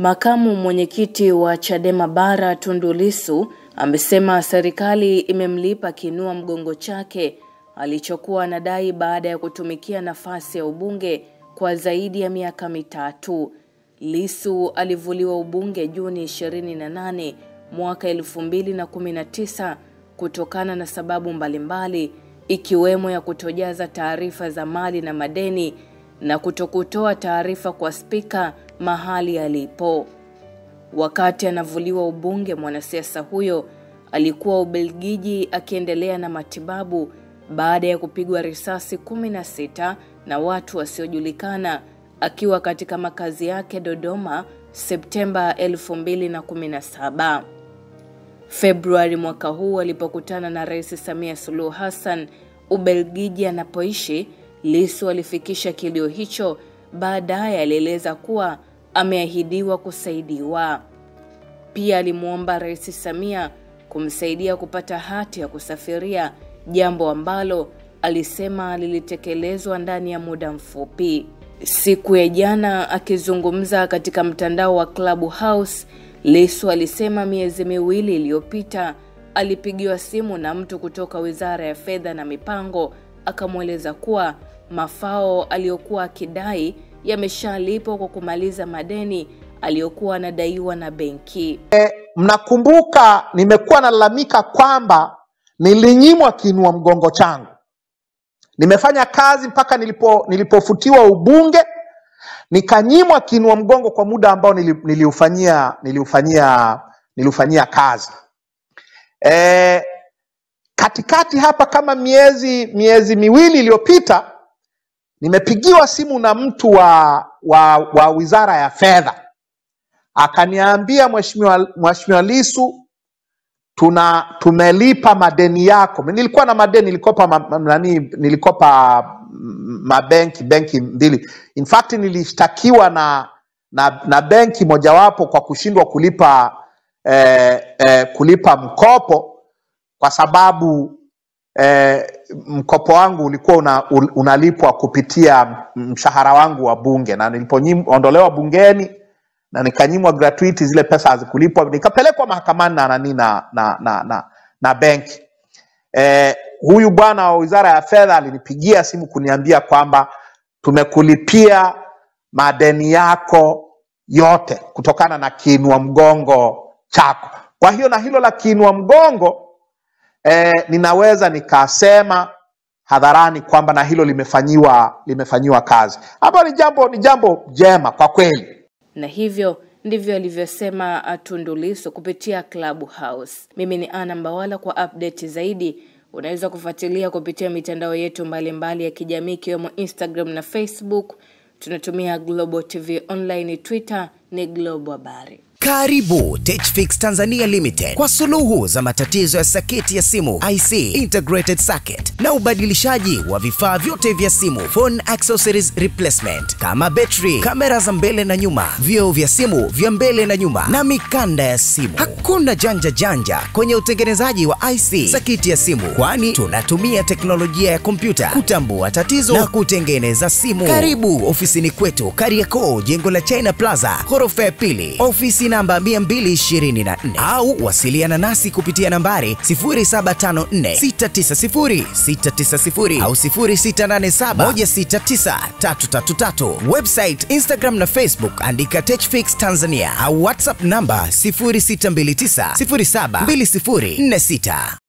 Makamu mwenyekiti wa Chadema Bara Tundu Lissu amesema serikali imemlipa kinua mgongo chake alichokuwa anadai baada ya kutumikia nafasi ya ubunge kwa zaidi ya miaka mitatu. Lisu alivuliwa ubunge Juni 28 mwaka 2019 kutokana na sababu mbalimbali ikiwemo ya kutojaza taarifa za mali na madeni na kutokutoa taarifa kwa spika mahali alipo. Wakati anavuliwa ubunge, mwanasiasa huyo alikuwa Ubelgiji akiendelea na matibabu baada ya kupigwa risasi 16 na watu wasiojulikana akiwa katika makazi yake Dodoma Septemba 2017. Februari mwaka huu alipokutana na Rais Samia Suluhu Hassan Ubelgiji anapoishi, Lissu alifikisha kilio hicho. Baadaye alieleza kuwa ameahidiwa kusaidiwa. Pia alimwomba Rais Samia kumsaidia kupata hati ya kusafiria, jambo ambalo alisema lilitekelezwa ndani ya muda mfupi. Siku ya jana akizungumza katika mtandao wa Clubhouse, Lissu alisema miezi miwili iliyopita alipigiwa simu na mtu kutoka Wizara ya Fedha na Mipango akamweleza kuwa mafao aliyokuwa akidai yameshalipwa kwa kumaliza madeni aliyokuwa anadaiwa na benki. E, mnakumbuka nimekuwa nalalamika kwamba nilinyimwa kinua mgongo changu. Nimefanya kazi mpaka nilipo nilipofutiwa ubunge nikanyimwa kinua mgongo kwa muda ambao nili, niliufanyia niliufanyia niliufanyia kazi. E, katikati hapa kama miezi miezi miwili iliyopita nimepigiwa simu na mtu wa, wa, wa Wizara ya Fedha akaniambia, mweshimiwa lisu tuna tumelipa madeni yako. Nilikuwa na madeni, nilikopa ma, nani, nilikopa mabenki benki mbili. In fact nilishtakiwa na na, na benki mojawapo kwa kushindwa kulipa eh, eh, kulipa mkopo kwa sababu eh, mkopo wangu ulikuwa una, unalipwa kupitia mshahara wangu wa bunge, na nilipoondolewa bungeni na nikanyimwa gratuity, zile pesa hazikulipwa, nikapelekwa mahakamani na nani na, na, na, na, na benki eh, huyu bwana wa wizara ya fedha alinipigia simu kuniambia kwamba tumekulipia madeni yako yote kutokana na kiinua mgongo chako. Kwa hiyo na hilo la kiinua mgongo eh, ninaweza nikasema hadharani kwamba na hilo limefanyiwa limefanyiwa kazi. Hapa ni jambo ni jambo jema kwa kweli. Na hivyo ndivyo alivyosema Tundu Lissu kupitia Clubhouse. Mimi ni Ana Mbawala. Kwa update zaidi, unaweza kufuatilia kupitia mitandao yetu mbalimbali mbali ya kijamii ikiwemo Instagram na Facebook. Tunatumia Global TV Online, Twitter ni Global Habari. Karibu Techfix Tanzania Limited kwa suluhu za matatizo ya saketi ya simu IC, integrated circuit na ubadilishaji wa vifaa vyote vya simu, phone accessories replacement kama battery, kamera za mbele na nyuma, vioo vya simu vya mbele na nyuma na mikanda ya simu. Hakuna janja janja kwenye utengenezaji wa IC saketi ya simu, kwani tunatumia teknolojia ya kompyuta kutambua tatizo na kutengeneza simu. Karibu ofisini kwetu Kariakoo, jengo la China Plaza, ghorofa ya pili, ofisi namba 224 au wasiliana nasi kupitia nambari 0754690690 au 0687169333. Website, Instagram na Facebook andika Techfix Tanzania au WhatsApp namba 0629072046.